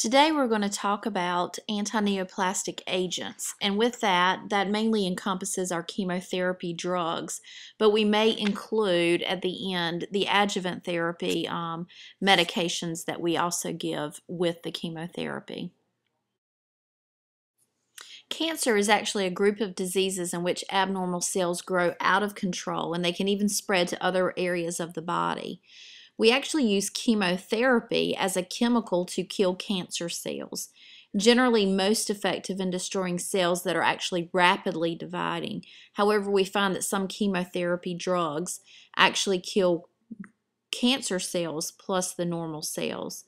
Today we're going to talk about anti-neoplastic agents and with that that mainly encompasses our chemotherapy drugs but we may include at the end the adjuvant therapy um, medications that we also give with the chemotherapy. Cancer is actually a group of diseases in which abnormal cells grow out of control and they can even spread to other areas of the body. We actually use chemotherapy as a chemical to kill cancer cells, generally most effective in destroying cells that are actually rapidly dividing. However, we find that some chemotherapy drugs actually kill cancer cells plus the normal cells.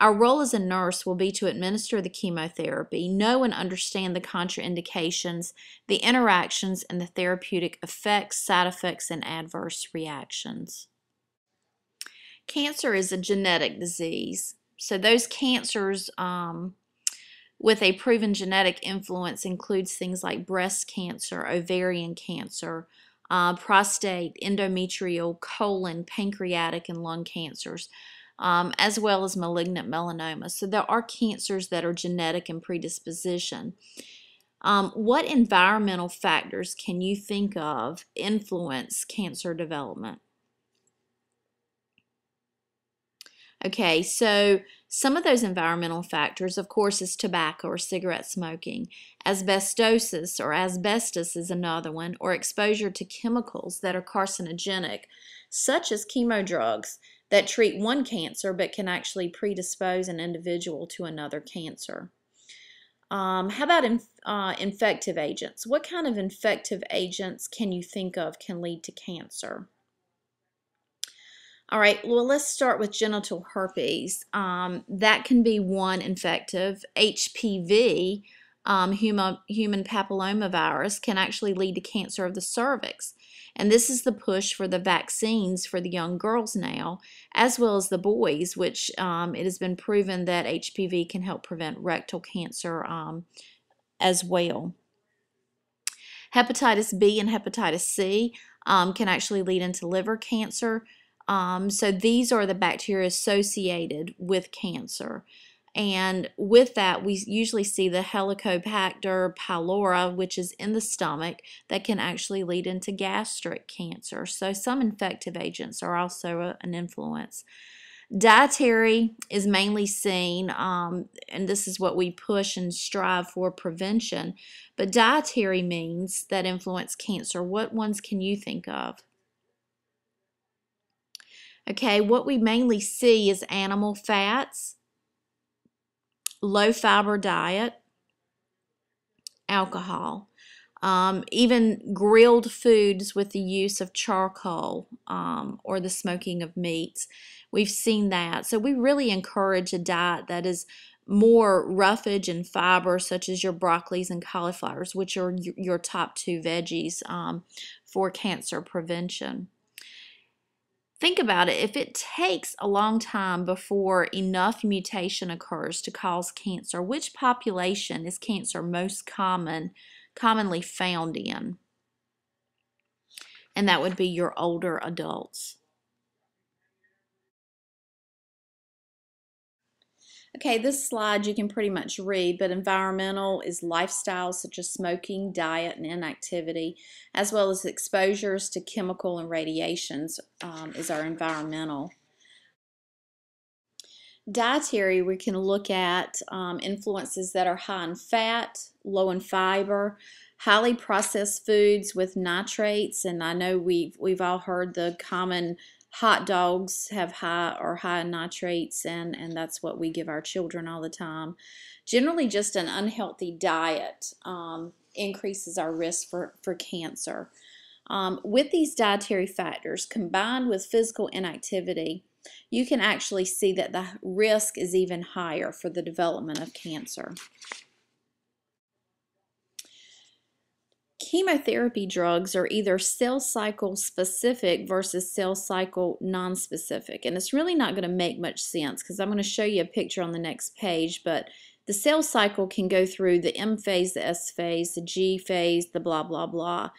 Our role as a nurse will be to administer the chemotherapy, know and understand the contraindications, the interactions, and the therapeutic effects, side effects, and adverse reactions. Cancer is a genetic disease. So those cancers um, with a proven genetic influence includes things like breast cancer, ovarian cancer, uh, prostate, endometrial, colon, pancreatic, and lung cancers, um, as well as malignant melanoma. So there are cancers that are genetic in predisposition. Um, what environmental factors can you think of influence cancer development? Okay, so some of those environmental factors, of course, is tobacco or cigarette smoking. Asbestosis or asbestos is another one, or exposure to chemicals that are carcinogenic, such as chemo drugs that treat one cancer but can actually predispose an individual to another cancer. Um, how about inf uh, infective agents? What kind of infective agents can you think of can lead to cancer? All right, well, let's start with genital herpes. Um, that can be one infective. HPV, um, human, human papillomavirus, can actually lead to cancer of the cervix. And this is the push for the vaccines for the young girls now, as well as the boys, which um, it has been proven that HPV can help prevent rectal cancer um, as well. Hepatitis B and hepatitis C um, can actually lead into liver cancer. Um, so these are the bacteria associated with cancer. And with that, we usually see the Helicobacter pylori, which is in the stomach, that can actually lead into gastric cancer. So some infective agents are also a, an influence. Dietary is mainly seen, um, and this is what we push and strive for prevention, but dietary means that influence cancer. What ones can you think of? Okay, what we mainly see is animal fats, low fiber diet, alcohol, um, even grilled foods with the use of charcoal um, or the smoking of meats. We've seen that. So we really encourage a diet that is more roughage and fiber, such as your broccolis and cauliflowers, which are your top two veggies um, for cancer prevention. Think about it. If it takes a long time before enough mutation occurs to cause cancer, which population is cancer most common, commonly found in? And that would be your older adults. Okay, this slide you can pretty much read, but environmental is lifestyles such as smoking, diet, and inactivity, as well as exposures to chemical and radiations um, is our environmental. Dietary, we can look at um, influences that are high in fat, low in fiber, highly processed foods with nitrates, and I know we've, we've all heard the common hot dogs have high or high nitrates and and that's what we give our children all the time. Generally just an unhealthy diet um, increases our risk for for cancer. Um, with these dietary factors combined with physical inactivity you can actually see that the risk is even higher for the development of cancer chemotherapy drugs are either cell cycle specific versus cell cycle non-specific. And it's really not going to make much sense because I'm going to show you a picture on the next page. But the cell cycle can go through the M phase, the S phase, the G phase, the blah, blah, blah.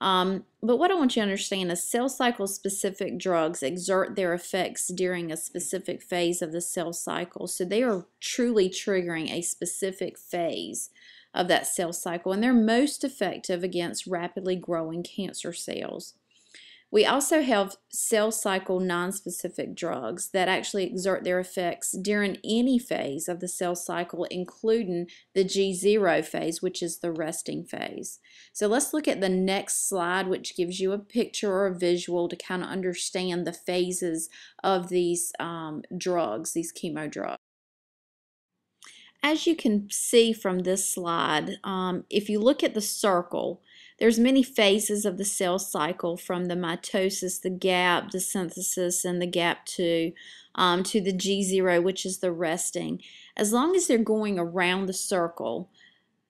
Um, but what I want you to understand is cell cycle specific drugs exert their effects during a specific phase of the cell cycle. So they are truly triggering a specific phase of that cell cycle, and they're most effective against rapidly growing cancer cells. We also have cell cycle nonspecific drugs that actually exert their effects during any phase of the cell cycle, including the G0 phase, which is the resting phase. So let's look at the next slide, which gives you a picture or a visual to kind of understand the phases of these um, drugs, these chemo drugs. As you can see from this slide, um, if you look at the circle, there's many phases of the cell cycle from the mitosis, the gap, the synthesis, and the gap 2 um, to the G0, which is the resting. As long as they're going around the circle,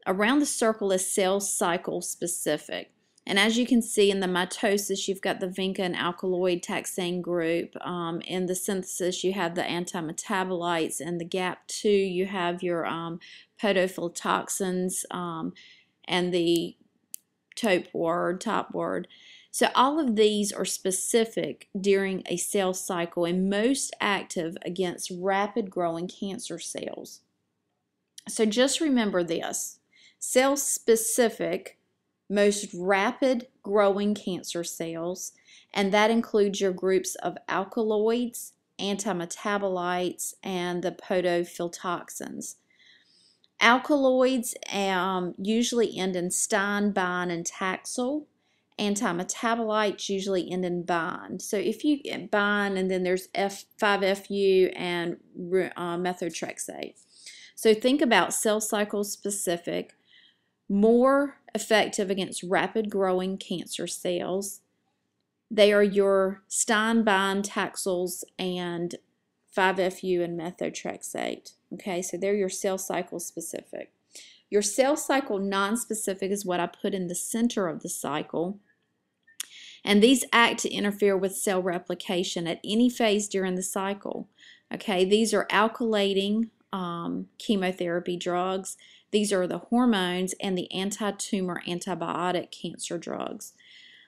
around the circle is cell cycle specific. And as you can see in the mitosis, you've got the vinca and alkaloid taxane group. Um, in the synthesis, you have the antimetabolites. In the GAP2, you have your um, podophyllotoxins um, and the top word, top word. So all of these are specific during a cell cycle and most active against rapid growing cancer cells. So just remember this. Cell specific, most rapid growing cancer cells, and that includes your groups of alkaloids, antimetabolites, and the podophyllotoxins. Alkaloids um, usually end in stein, bind, and taxol. Antimetabolites usually end in bind. So if you bind, and then there's F, 5-FU and uh, methotrexate. So think about cell cycle specific, more effective against rapid growing cancer cells. They are your stein, bind, taxols, and 5-FU and methotrexate. Okay, so they're your cell cycle specific. Your cell cycle non-specific is what I put in the center of the cycle. And these act to interfere with cell replication at any phase during the cycle. Okay, these are alkylating um, chemotherapy drugs. These are the hormones and the anti-tumor antibiotic cancer drugs.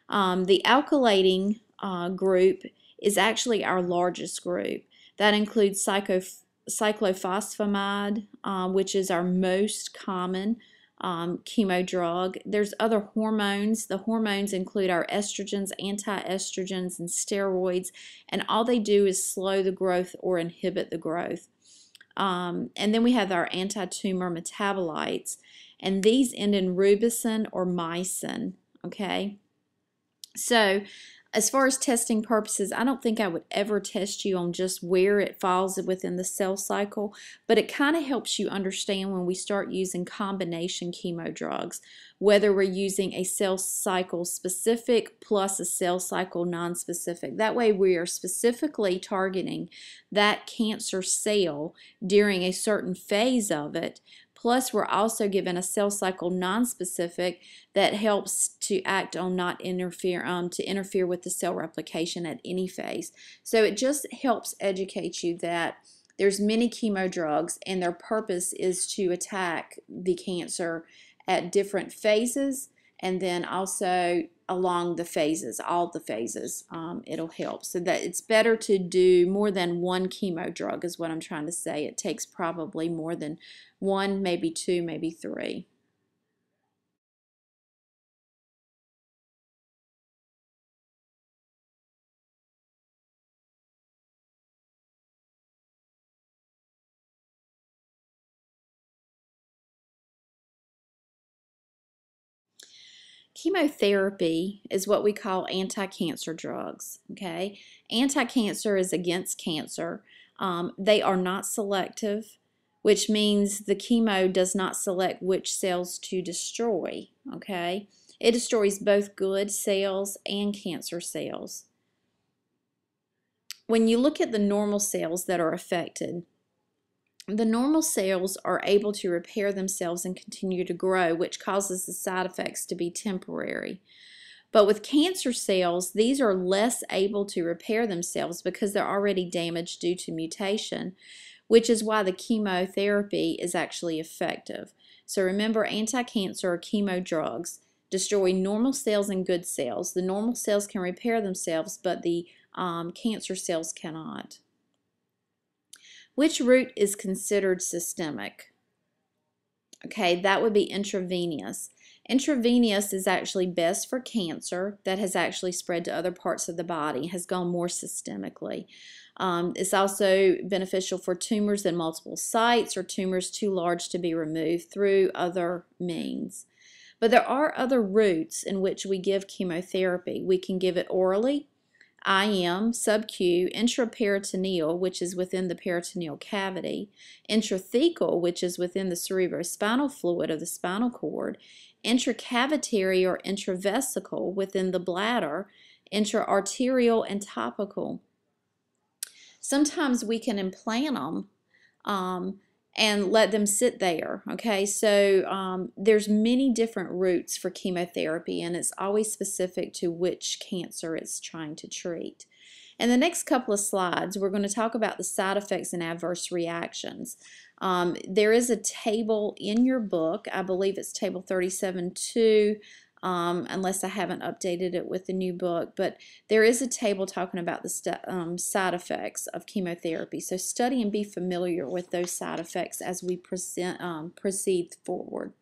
Um, the alkylating uh, group is actually our largest group. That includes cyclophosphamide, um, which is our most common um, chemo drug. There's other hormones. The hormones include our estrogens, anti-estrogens, and steroids, and all they do is slow the growth or inhibit the growth. Um, and then we have our anti-tumor metabolites, and these end in rubicin or mycin, okay? So as far as testing purposes, I don't think I would ever test you on just where it falls within the cell cycle, but it kind of helps you understand when we start using combination chemo drugs, whether we're using a cell cycle specific plus a cell cycle non-specific. That way we are specifically targeting that cancer cell during a certain phase of it Plus, we're also given a cell cycle non-specific that helps to act on not interfere um, to interfere with the cell replication at any phase. So it just helps educate you that there's many chemo drugs and their purpose is to attack the cancer at different phases and then also along the phases, all the phases, um, it'll help. So that it's better to do more than one chemo drug is what I'm trying to say. It takes probably more than one, maybe two, maybe three. Chemotherapy is what we call anti-cancer drugs, okay? Anti-cancer is against cancer. Um, they are not selective, which means the chemo does not select which cells to destroy, okay? It destroys both good cells and cancer cells. When you look at the normal cells that are affected, the normal cells are able to repair themselves and continue to grow, which causes the side effects to be temporary. But with cancer cells, these are less able to repair themselves because they're already damaged due to mutation, which is why the chemotherapy is actually effective. So remember, anti-cancer or chemo drugs destroy normal cells and good cells. The normal cells can repair themselves, but the um, cancer cells cannot. Which route is considered systemic? Okay, that would be intravenous. Intravenous is actually best for cancer that has actually spread to other parts of the body, has gone more systemically. Um, it's also beneficial for tumors in multiple sites or tumors too large to be removed through other means. But there are other routes in which we give chemotherapy. We can give it orally, IM, sub-Q, intraperitoneal, which is within the peritoneal cavity, intrathecal, which is within the cerebrospinal fluid of the spinal cord, intracavitary or intravesical within the bladder, intraarterial, and topical. Sometimes we can implant them um, and let them sit there. Okay, so um, there's many different routes for chemotherapy, and it's always specific to which cancer it's trying to treat. In the next couple of slides, we're going to talk about the side effects and adverse reactions. Um, there is a table in your book, I believe it's table 37.2, um, unless I haven't updated it with the new book. But there is a table talking about the um, side effects of chemotherapy. So study and be familiar with those side effects as we present, um, proceed forward.